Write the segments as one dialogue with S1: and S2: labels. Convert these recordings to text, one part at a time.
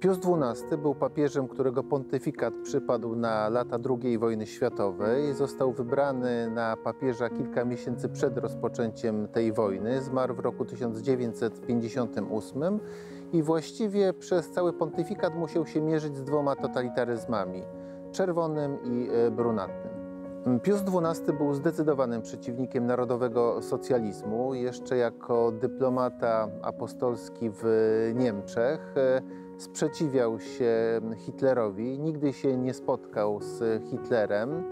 S1: Pius XII był papieżem, którego pontyfikat przypadł na lata II wojny światowej. Został wybrany na papieża kilka miesięcy przed rozpoczęciem tej wojny. Zmarł w roku 1958 i właściwie przez cały pontyfikat musiał się mierzyć z dwoma totalitaryzmami czerwonym i e, brunatnym. Pius XII był zdecydowanym przeciwnikiem narodowego socjalizmu. Jeszcze jako dyplomata apostolski w Niemczech e, sprzeciwiał się Hitlerowi, nigdy się nie spotkał z Hitlerem.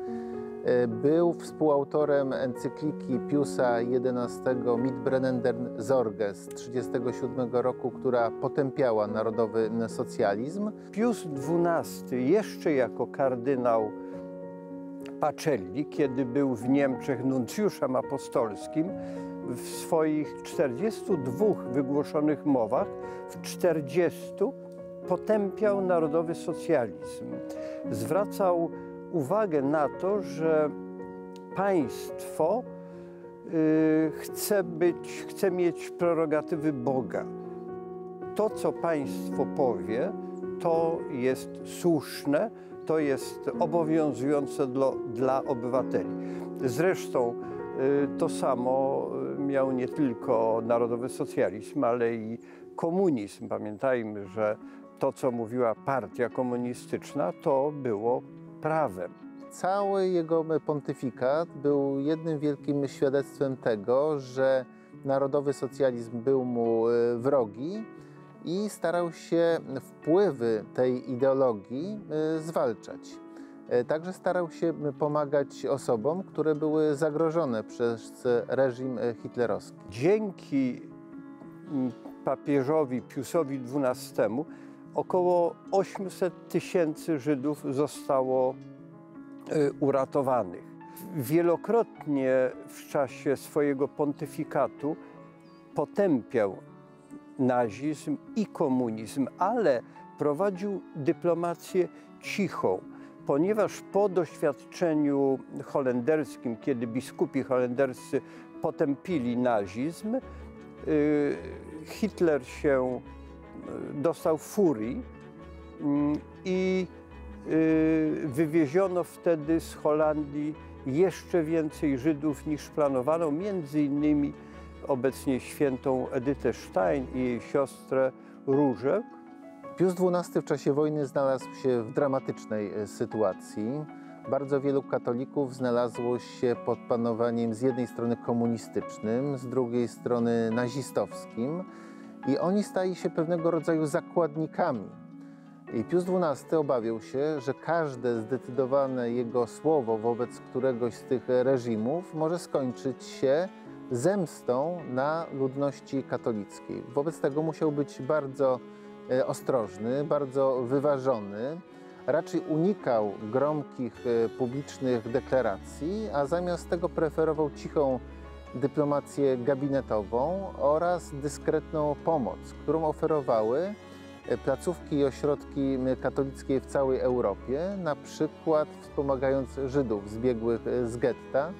S1: E, był współautorem encykliki Piusa XI Mitbrennender Sorge z 1937 roku, która potępiała narodowy socjalizm.
S2: Pius XII jeszcze jako kardynał Pacelli, kiedy był w Niemczech nuncjuszem apostolskim, w swoich 42 wygłoszonych mowach, w 40 potępiał narodowy socjalizm. Zwracał uwagę na to, że państwo y, chce, być, chce mieć prerogatywy Boga. To, co państwo powie, to jest słuszne, to jest obowiązujące dla, dla obywateli. Zresztą y, to samo miał nie tylko narodowy socjalizm, ale i komunizm. Pamiętajmy, że to, co mówiła partia komunistyczna, to było prawem.
S1: Cały jego pontyfikat był jednym wielkim świadectwem tego, że narodowy socjalizm był mu y, wrogi i starał się wpływy tej ideologii y, zwalczać. Y, także starał się pomagać osobom, które były zagrożone przez reżim hitlerowski.
S2: Dzięki mm, papieżowi Piusowi XII około 800 tysięcy Żydów zostało y, uratowanych. Wielokrotnie w czasie swojego pontyfikatu potępiał nazizm i komunizm, ale prowadził dyplomację cichą, ponieważ po doświadczeniu holenderskim, kiedy biskupi holenderscy potępili nazizm, y, Hitler się dostał furii mm, i y, wywieziono wtedy z Holandii jeszcze więcej Żydów niż planowano, między innymi obecnie świętą Edytę Stein i jej siostrę Różę.
S1: Pius XII w czasie wojny znalazł się w dramatycznej e, sytuacji. Bardzo wielu katolików znalazło się pod panowaniem z jednej strony komunistycznym, z drugiej strony nazistowskim. I oni stali się pewnego rodzaju zakładnikami. I Pius XII obawiał się, że każde zdecydowane jego słowo wobec któregoś z tych reżimów może skończyć się zemstą na ludności katolickiej. Wobec tego musiał być bardzo e, ostrożny, bardzo wyważony. Raczej unikał gromkich e, publicznych deklaracji, a zamiast tego preferował cichą dyplomację gabinetową oraz dyskretną pomoc, którą oferowały e, placówki i ośrodki katolickie w całej Europie, na przykład wspomagając Żydów zbiegłych e, z getta,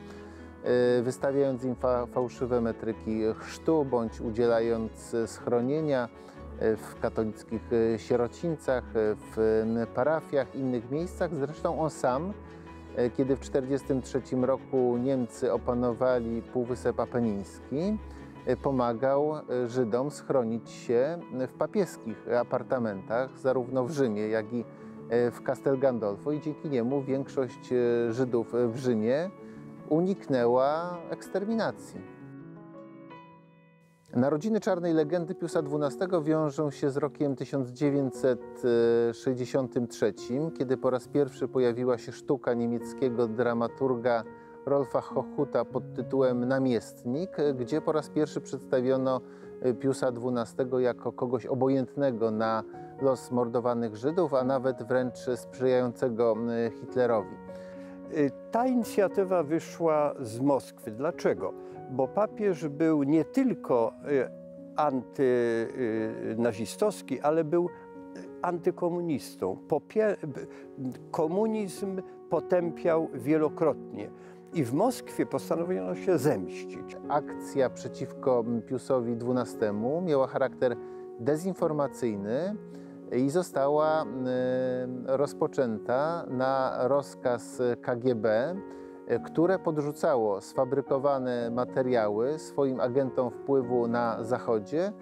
S1: e, wystawiając im fa fałszywe metryki chrztu bądź udzielając schronienia w katolickich sierocińcach, w parafiach, innych miejscach. Zresztą on sam kiedy w 1943 roku Niemcy opanowali Półwysep Apeniński, e, pomagał e, Żydom schronić się w papieskich apartamentach, zarówno w Rzymie, jak i w Castel Gandolfo i dzięki niemu większość Żydów w Rzymie uniknęła eksterminacji. Narodziny czarnej legendy Piusa XII wiążą się z rokiem 1963, kiedy po raz pierwszy pojawiła się sztuka niemieckiego dramaturga Rolfa Hochuta pod tytułem Namiestnik, gdzie po raz pierwszy przedstawiono Piusa XII jako kogoś obojętnego na los mordowanych Żydów, a nawet wręcz sprzyjającego Hitlerowi.
S2: Ta inicjatywa wyszła z Moskwy. Dlaczego? bo papież był nie tylko y, antynazistowski, ale był antykomunistą. komunizm potępiał wielokrotnie. I w Moskwie postanowiono się zemścić.
S1: Akcja przeciwko Piusowi XII miała charakter dezinformacyjny. I została y, rozpoczęta na rozkaz KGB, y, które podrzucało sfabrykowane materiały swoim agentom wpływu na Zachodzie,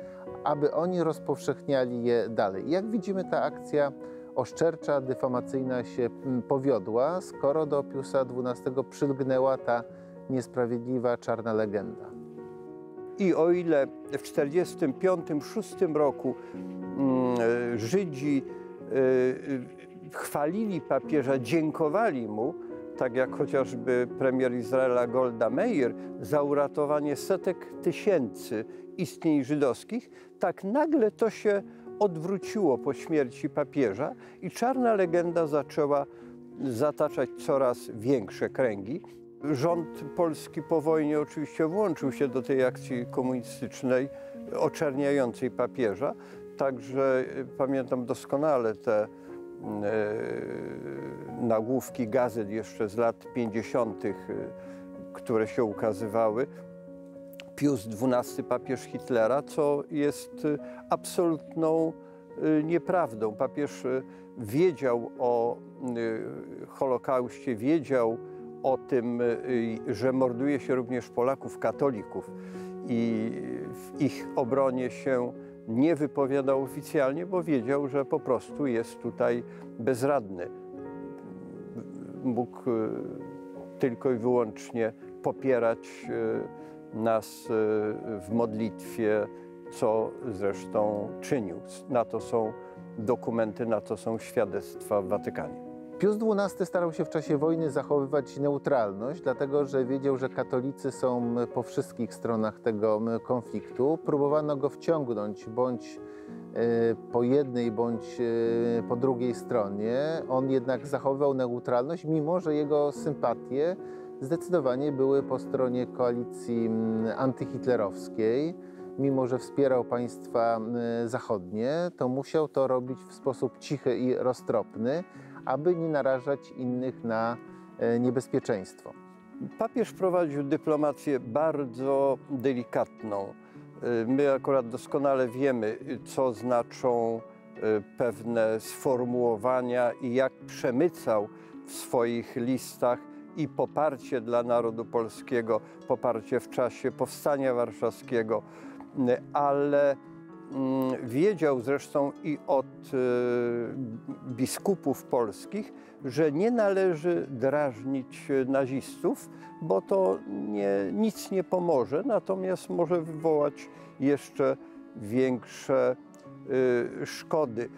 S1: aby oni rozpowszechniali je dalej. Jak widzimy, ta akcja oszczercza, dyfamacyjna się mm, powiodła, skoro do Piusa XII przylgnęła ta niesprawiedliwa czarna legenda.
S2: I o ile w 1945-1946 roku Żydzi e, e, chwalili papieża, dziękowali mu, tak jak chociażby premier Izraela Golda Meir, za uratowanie setek tysięcy istnień żydowskich, tak nagle to się odwróciło po śmierci papieża i czarna legenda zaczęła zataczać coraz większe kręgi. Rząd polski po wojnie oczywiście włączył się do tej akcji komunistycznej oczerniającej papieża. Także y, pamiętam doskonale te e, nagłówki gazet jeszcze z lat 50., y, które się ukazywały. Pius XII, papież Hitlera, co jest y, absolutną nieprawdą. Papież wiedział o Holokauście, wiedział, o tym, y, że morduje się również Polaków katolików i w ich obronie się nie wypowiadał oficjalnie, bo wiedział, że po prostu jest tutaj bezradny. Mógł y, tylko i wyłącznie popierać y, nas w modlitwie, co zresztą czynił. Na to są dokumenty, na to są świadectwa w Watykanie.
S1: Pius XII starał się w czasie wojny zachowywać neutralność, dlatego że wiedział, że katolicy są po wszystkich stronach tego konfliktu. Próbowano go wciągnąć bądź e, po jednej, bądź e, po drugiej stronie. On jednak zachowywał neutralność, mimo że jego sympatie zdecydowanie były po stronie koalicji antyhitlerowskiej. Mimo, że wspierał państwa zachodnie, to musiał to robić w sposób cichy i roztropny aby nie narażać innych na e, niebezpieczeństwo.
S2: Papież prowadził dyplomację bardzo delikatną. E, my akurat doskonale wiemy, co znaczą e, pewne sformułowania i jak przemycał w swoich listach i poparcie dla narodu polskiego, poparcie w czasie powstania warszawskiego, ale wiedział zresztą i od e, biskupów polskich, że nie należy drażnić nazistów, bo to nie, nic nie pomoże, natomiast może wywołać jeszcze większe e, szkody.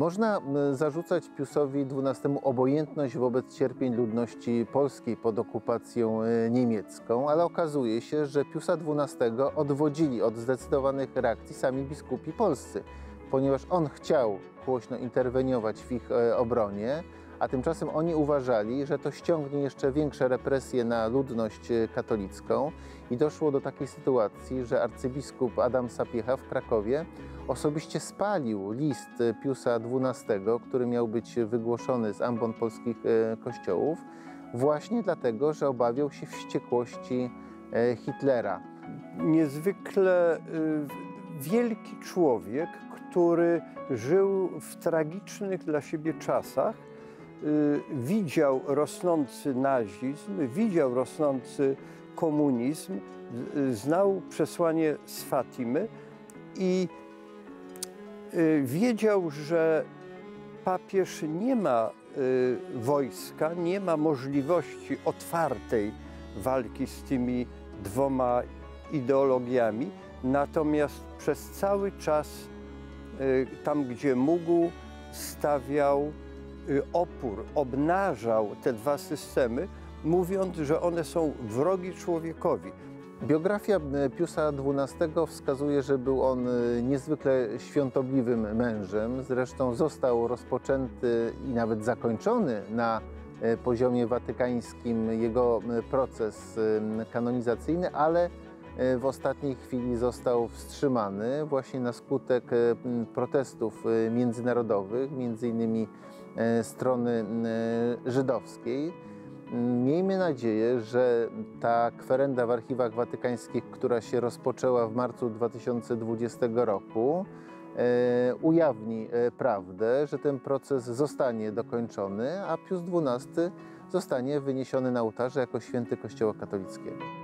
S1: Można zarzucać Piusowi XII obojętność wobec cierpień ludności polskiej pod okupacją e, niemiecką, ale okazuje się, że Piusa XII odwodzili od zdecydowanych reakcji sami biskupi polscy, ponieważ on chciał głośno interweniować w ich e, obronie, a tymczasem oni uważali, że to ściągnie jeszcze większe represje na ludność e, katolicką i doszło do takiej sytuacji, że arcybiskup Adam Sapiecha w Krakowie osobiście spalił list Piusa XII, który miał być wygłoszony z ambon polskich e, kościołów, właśnie dlatego, że obawiał się wściekłości e, Hitlera.
S2: Niezwykle wielki człowiek, który żył w tragicznych dla siebie czasach, widział rosnący nazizm, widział rosnący komunizm, y, znał przesłanie z Fatimy i y, wiedział, że papież nie ma wojska, nie ma możliwości otwartej walki z tymi dwoma ideologiami, natomiast przez cały czas tam, gdzie mógł, stawiał Y, opór, obnażał te dwa systemy, mówiąc, że one są wrogi człowiekowi.
S1: Biografia y, Piusa XII wskazuje, że był on y, niezwykle świątobliwym mężem. Zresztą został rozpoczęty i nawet zakończony na poziomie watykańskim jego proces kanonizacyjny, ale w ostatniej chwili został wstrzymany właśnie na skutek protestów międzynarodowych, między innymi E, strony e, żydowskiej. Miejmy nadzieję, że ta kwerenda w archiwach watykańskich, która się rozpoczęła w marcu 2020 roku, e, ujawni e, prawdę, że ten proces zostanie dokończony, a Pius XII zostanie wyniesiony na ołtarze jako święty Kościoła katolickiego.